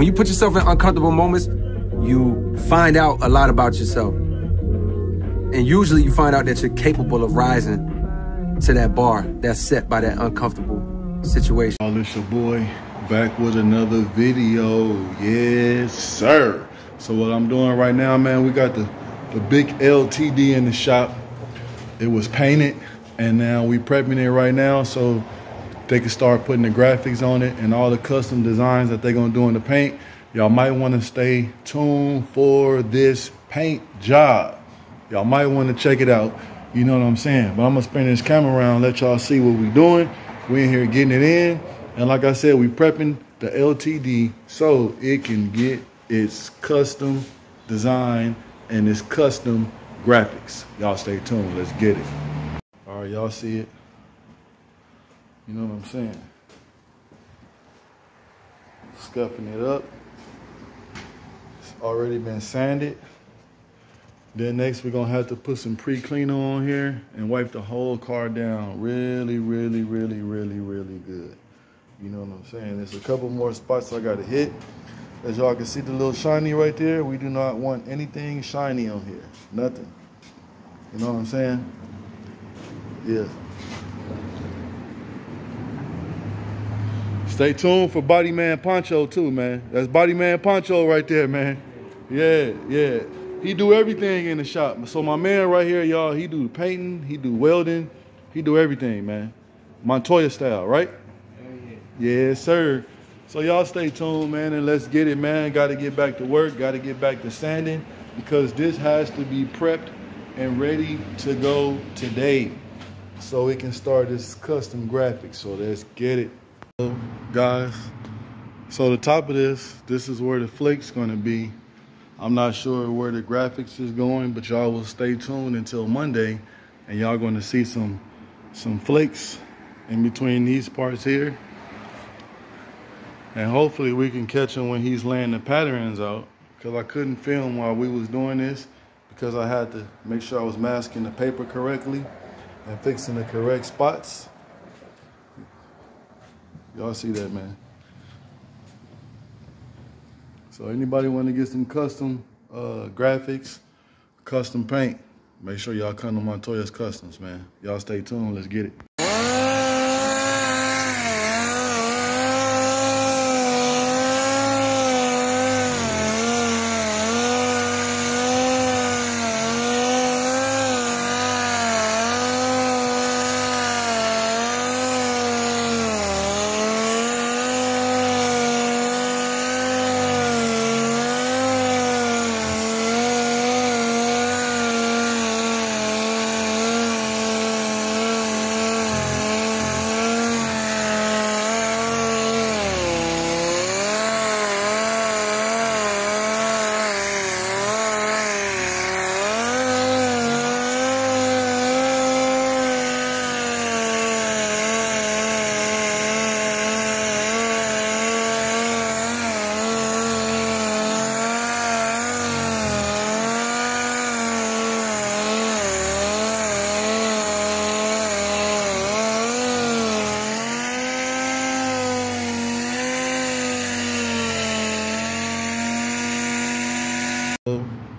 when you put yourself in uncomfortable moments, you find out a lot about yourself. And usually you find out that you're capable of rising to that bar that's set by that uncomfortable situation. All this your boy back with another video. Yes, sir. So what I'm doing right now, man, we got the, the big LTD in the shop. It was painted and now we prepping it right now so they can start putting the graphics on it and all the custom designs that they're gonna do in the paint. Y'all might wanna stay tuned for this paint job. Y'all might wanna check it out. You know what I'm saying? But I'm gonna spin this camera around, let y'all see what we're doing. We in here getting it in. And like I said, we prepping the LTD so it can get its custom design and its custom graphics. Y'all stay tuned, let's get it. All right, y'all see it? You know what I'm saying? Scuffing it up. It's already been sanded. Then next we're gonna have to put some pre-cleaner on here and wipe the whole car down really, really, really, really, really good. You know what I'm saying? There's a couple more spots I gotta hit. As y'all can see the little shiny right there, we do not want anything shiny on here. Nothing. You know what I'm saying? Yeah. Stay tuned for Body Man Poncho too, man. That's Body Man Poncho right there, man. Yeah, yeah. He do everything in the shop. So my man right here, y'all, he do painting, he do welding, he do everything, man. Montoya style, right? Yes, sir. So y'all stay tuned, man, and let's get it, man. Got to get back to work. Got to get back to sanding because this has to be prepped and ready to go today so it can start this custom graphics. So let's get it guys. So the top of this this is where the flake's going to be. I'm not sure where the graphics is going but y'all will stay tuned until monday and y'all going to see some some flakes in between these parts here. And hopefully we can catch him when he's laying the patterns out because i couldn't film while we was doing this because i had to make sure i was masking the paper correctly and fixing the correct spots Y'all see that, man. So anybody want to get some custom uh, graphics, custom paint, make sure y'all come to Montoya's Kustoms, man. Y'all stay tuned. Let's get it.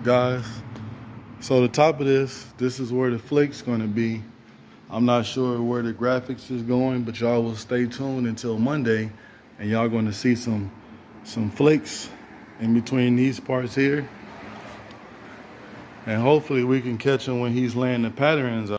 Guys. So the top of this this is where the flake's going to be. I'm not sure where the graphics is going but y'all will stay tuned until monday and y'all going to see some some flakes in between these parts here. And hopefully we can catch him when he's laying the patterns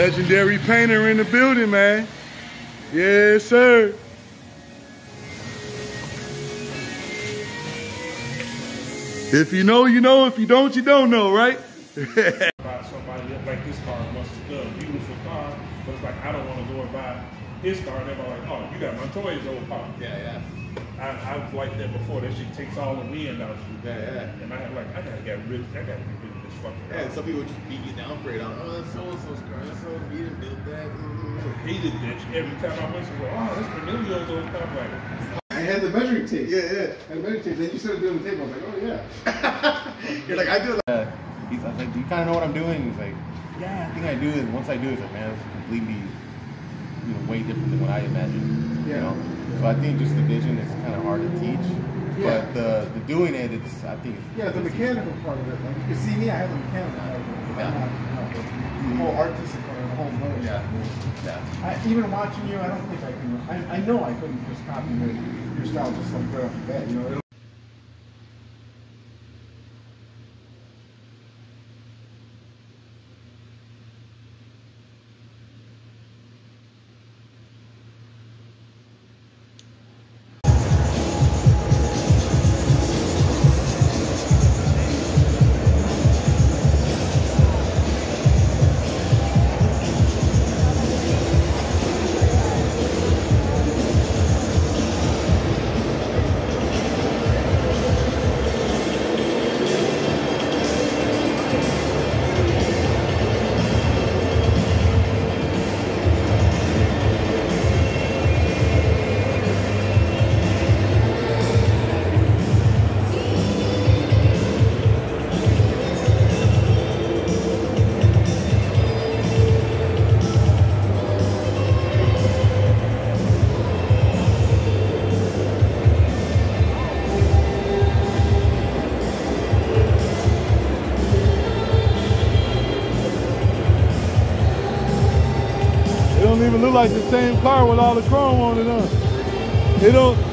Legendary painter in the building, man. Yes, sir. If you know, you know. If you don't, you don't know, right? buy somebody like this car must have done beautiful car, but it's like I don't want to go and buy his car. They're like, oh, you got Montoya's old car. Yeah, yeah. I, I was like that before. That shit takes all the wind out of you. Yeah, yeah. And I had like, I gotta get rid. I gotta get rid of this fucking Yeah, and some people just beat you down for it. On, oh, that's so and so's car. That's so he didn't build that. I hated that shit. Every time I went somewhere, oh, that's Cornelio's old car. I'm like, I had the measuring tape. Yeah, yeah. I had the measuring tape. Then you started doing the tape. I was like, oh yeah. You're like, I do. Uh, he's I was like, do you kind of know what I'm doing? He's like, yeah, I think I do. And once I do, it's like, man, it's completely, you know, way different than what I imagined. You Yeah. know. So I think just the vision is kind of hard to teach. Yeah. But the the doing it, it's I think it's Yeah, the mechanical part of it. Like you can see me, I have the mechanical part of it. Yeah. I'm not, you know, the whole artistic part, the whole nother. Yeah. Yeah. I, even watching you, I don't think I can. I, I know I couldn't just copy your, your style just like right off the bat. You know. Even look like the same car with all the chrome on it, huh? It don't.